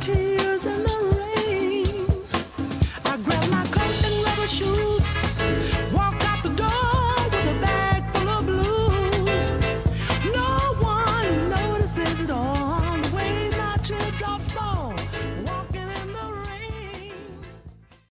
tears and the rain. I grab my coat and rubber shoes.